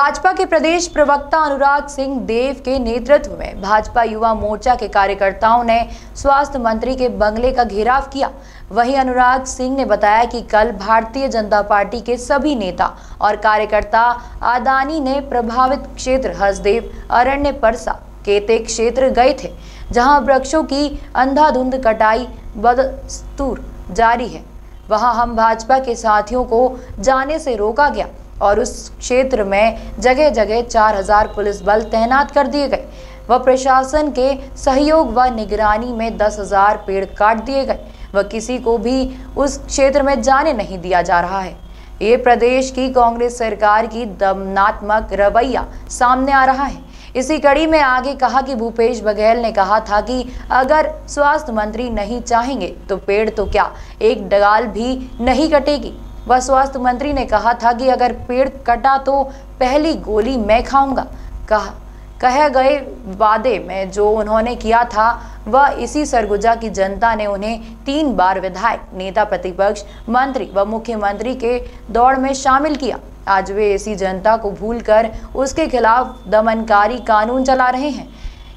भाजपा के प्रदेश प्रवक्ता अनुराग सिंह देव के नेतृत्व में भाजपा युवा मोर्चा के कार्यकर्ताओं ने स्वास्थ्य मंत्री के बंगले का घेराव किया। वहीं अनुराग सिंह ने बताया कि कल भारतीय जनता पार्टी के सभी नेता और कार्यकर्ता आदानी ने प्रभावित क्षेत्र हसदेव अरण्य परसा, केते क्षेत्र गए थे, जहाँ वृक्षों की अंधाधुंध कटाई बदस्तूर जारी है। वहाँ हम भाजपा के साथियों को जाने से रोका गया। और उस क्षेत्र में जगह जगह 4000 पुलिस बल तैनात कर दिए गए। व प्रशासन के सहयोग व निगरानी में 10000 पेड़ काट दिए गए। व किसी को भी उस क्षेत्र में जाने नहीं दिया जा रहा है। ये प्रदेश की कांग्रेस सरकार की दमनात्मक रवैया सामने आ रहा है। इसी कड़ी में आगे कहा कि भूपेश बघेल ने कहा था कि अगर स्वास्थ्य मंत्री नहीं चाहेंगे तो पेड़ तो क्या, एक डगाल भी नहीं कटेगी। व स्वास्थ्य मंत्री ने कहा था कि अगर पेड़ कटा तो पहली गोली मैं खाऊँगा। कहा, कहे गए वादे में जो उन्होंने किया था, वह इसी सरगुजा की जनता ने उन्हें तीन बार विधायक, नेता प्रतिपक्ष, मंत्री व मुख्यमंत्री के दौड़ में शामिल किया। आज वे इसी जनता को भूलकर उसके खिलाफ दमनकारी कानून चला रहे हैं।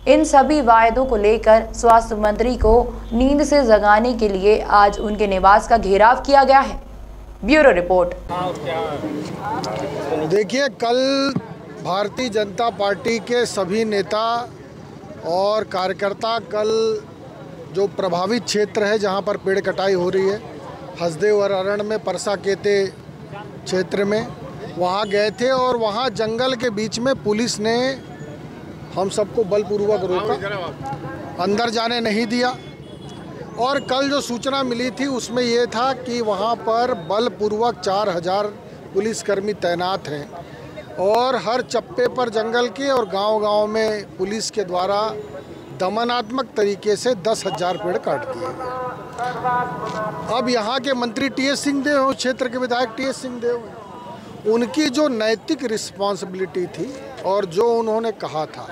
इन सभी वायदों को लेकर स्वास्थ्य मंत्री को नींद से जगाने के लिए आज उनके निवास का घेराव किया गया है। Bureau report. देखिए, कल भारतीय जनता पार्टी के सभी नेता और कार्यकर्ता कल जो प्रभावित क्षेत्र है, जहाँ पर पेड़ कटाई हो रही है, हसदेव और अरण में, परसा केते क्षेत्र में, वहाँ गए थे और वहाँ जंगल के बीच में पुलिस ने हम सबको बलपूर्वक रोका। अंदर जाने नहीं दिया। और कल जो सूचना मिली थी उसमें ये था कि वहाँ पर बलपूर्वक चार हज़ार पुलिसकर्मी तैनात हैं और हर चप्पे पर जंगल के और गांव-गांव में पुलिस के द्वारा दमनात्मक तरीके से दस हज़ार पेड़ काट दिए अब यहाँ के मंत्री टी एस सिंहदेव उस क्षेत्र के विधायक टी एस सिंहदेव उनकी जो नैतिक रिस्पॉन्सिबिलिटी थी और जो उन्होंने कहा था,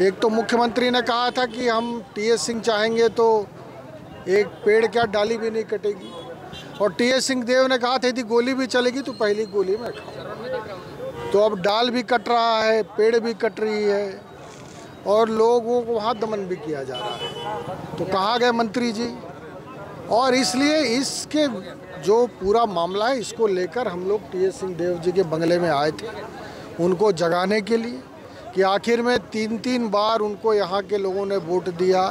एक तो मुख्यमंत्री ने कहा था कि हम टी एस सिंह चाहेंगे तो एक पेड़ क्या डाली भी नहीं कटेगी? और टी एस सिंह देव ने कहा था, यदि गोली भी चलेगी तो पहली गोली में तो अब डाल भी कट रहा है, पेड़ भी कट रही है, और लोगों को वहाँ दमन भी किया जा रहा है। तो कहाँ गए मंत्री जी, और इसलिए इसके जो पूरा मामला है, इसको लेकर हम लोग टी एस सिंह देव जी के बंगले में आए थे, उनको जगाने के लिए, कि आखिर में तीन तीन बार उनको यहाँ के लोगों ने वोट दिया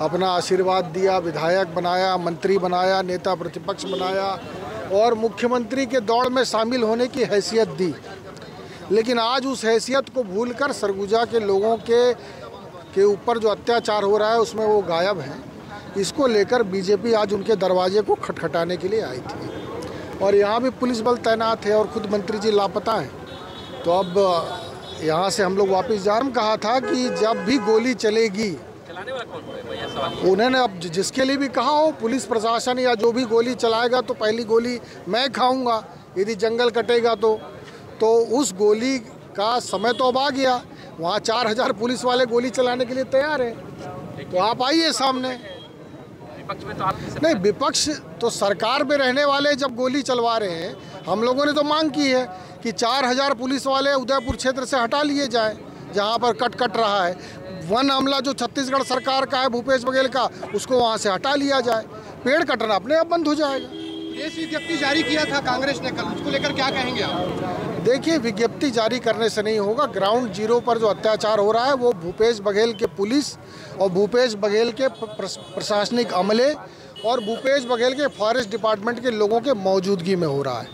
अपना आशीर्वाद दिया, विधायक बनाया, मंत्री बनाया, नेता प्रतिपक्ष बनाया और मुख्यमंत्री के दौड़ में शामिल होने की हैसियत दी। लेकिन आज उस हैसियत को भूलकर सरगुजा के लोगों के के ऊपर जो अत्याचार हो रहा है, उसमें वो गायब हैं। इसको लेकर बीजेपी आज उनके दरवाजे को खटखटाने के लिए आई थी। और यहाँ भी पुलिस बल तैनात है और खुद मंत्री जी लापता हैं। तो अब यहाँ से हम लोग वापस जा रहे कहा था कि जब भी गोली चलेगी उन्होंने अब जिसके लिए भी कहा हो, पुलिस प्रशासन या जो भी गोली चलाएगा तो पहली गोली मैं खाऊँगा। यदि जंगल कटेगा तो। तो उस गोली का समय तो अब आ गया। वहाँ चार हज़ार पुलिस वाले गोली चलाने के लिए तैयार हैं। तो आप आइए सामने। नहीं, विपक्ष तो सरकार में रहने वाले जब गोली चलवा रहे हैं, हम लोगों ने तो मांग की है कि चार हज़ार पुलिस वाले उदयपुर क्षेत्र से हटा लिए जाए, जहाँ पर कट कट रहा है। वन हमला जो छत्तीसगढ़ सरकार का है भूपेश बघेल का उसको वहाँ से हटा लिया जाए। पेड़ कटना अपने आप बंद हो जाएगा। देश विज्ञप्ति जारी किया था कांग्रेस ने कल उसको लेकर क्या कहेंगे आप? देखिए विज्ञप्ति जारी करने से नहीं होगा। ग्राउंड ज़ीरो पर जो अत्याचार हो रहा है वो भूपेश बघेल के पुलिस और भूपेश बघेल के प्रशासनिक अमले और भूपेश बघेल के फॉरेस्ट डिपार्टमेंट के लोगों के मौजूदगी में हो रहा है।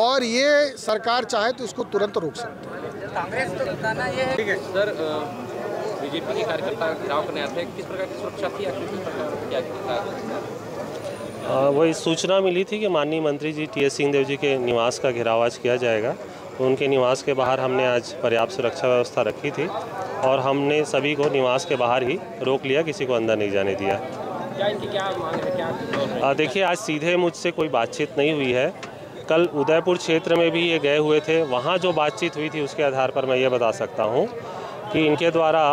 और ये सरकार चाहे तो इसको तुरंत रोक सकती है। कांग्रेस तो बताना ये है सर बीजेपी के कार्यकर्ता घेराव करने आते हैं किस प्रकार की सुरक्षा थी किस प्रकार क्या वही सूचना मिली थी कि माननीय मंत्री जी टी एस सिंहदेव जी के निवास का घेराव आज किया जाएगा। तो उनके निवास के बाहर हमने आज पर्याप्त सुरक्षा व्यवस्था रखी थी और हमने सभी को निवास के बाहर ही रोक लिया किसी को अंदर नहीं जाने दिया। क्या इनकी क्या मांग है क्या देखिए आज सीधे मुझसे कोई बातचीत नहीं हुई है। कल उदयपुर क्षेत्र में भी ये गए हुए थे। वहाँ जो बातचीत हुई थी उसके आधार पर मैं ये बता सकता हूँ कि इनके द्वारा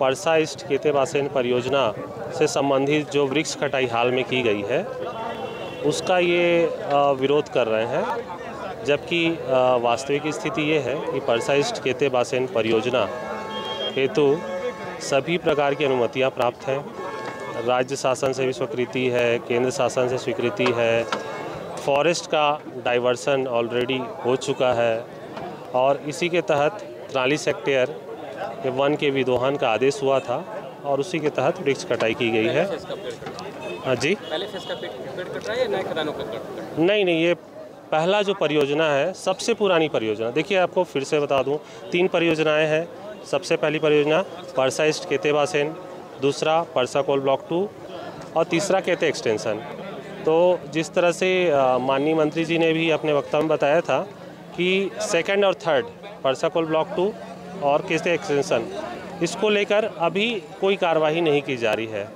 परसा ईस्ट केतेबासेन परियोजना से संबंधित जो वृक्ष कटाई हाल में की गई है, उसका ये विरोध कर रहे हैं। जबकि वास्तविक स्थिति ये है कि परसा केते बासेन परियोजना हेतु सभी प्रकार की अनुमतियाँ प्राप्त हैं। राज्य शासन से भी स्वीकृति है, केंद्र शासन से स्वीकृति है, फॉरेस्ट का डाइवर्सन ऑलरेडी हो चुका है और इसी के तहत तिरालीस हेक्टेयर के वन के विदोहन का आदेश हुआ था और उसी के तहत वृक्ष कटाई की गई है। है? जी। पहले पेड़ कट रहा है या नए खदानों का कट नहीं नहीं ये पहला जो परियोजना है सबसे पुरानी परियोजना। देखिए आपको फिर से बता दूँ तीन परियोजनाएँ हैं। सबसे पहली परियोजना परसा ईस्ट केतेबा सेन दूसरा परसा कोल ब्लॉक टू और तीसरा केते एक्सटेंशन। तो जिस तरह से माननीय मंत्री जी ने भी अपने वक्तव्य में बताया था कि सेकंड और third Parsa coal block two और केते एक्सटेंशन इसको लेकर अभी कोई कार्रवाई नहीं की जा रही है।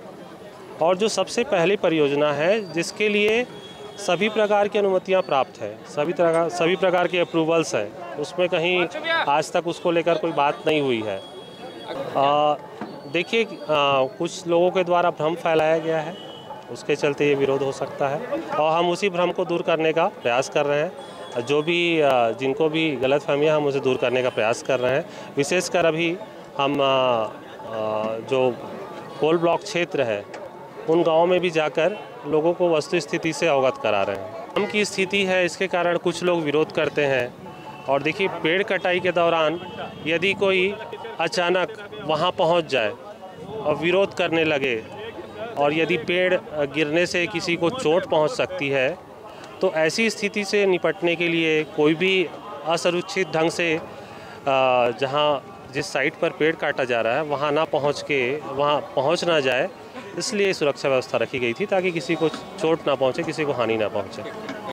और जो सबसे पहली परियोजना है, जिसके लिए सभी प्रकार की अनुमतियाँ प्राप्त है, सभी तरह, सभी प्रकार के अप्रूवल्स हैं, उसमें कहीं आज तक उसको लेकर कोई बात नहीं हुई है। देखिए कुछ लोगों के द्वारा भ्रम फैलाया गया है, उसके चलते ये विरोध हो सकता है, और हम उसी भ्रम को दूर करने का प्रयास कर रहे हैं। जो भी जिनको भी गलत फहमियाँ हम उसे दूर करने का प्रयास कर रहे हैं, विशेषकर अभी हम जो कोल ब्लॉक क्षेत्र है, उन गाँव में भी जाकर लोगों को वस्तु स्थिति से अवगत करा रहे हैं। हम की स्थिति है, इसके कारण कुछ लोग विरोध करते हैं। और देखिए, पेड़ कटाई के दौरान यदि कोई अचानक वहाँ पहुँच जाए और विरोध करने लगे और यदि पेड़ गिरने से किसी को चोट पहुँच सकती है तो ऐसी स्थिति से निपटने के लिए कोई भी असुरक्षित ढंग से जहाँ जिस साइट पर पेड़ काटा जा रहा है, वहाँ ना पहुँच के, वहाँ पहुँच ना जाए, इसलिए सुरक्षा व्यवस्था रखी गई थी ताकि किसी को चोट ना पहुँचे, किसी को हानि ना पहुँचे।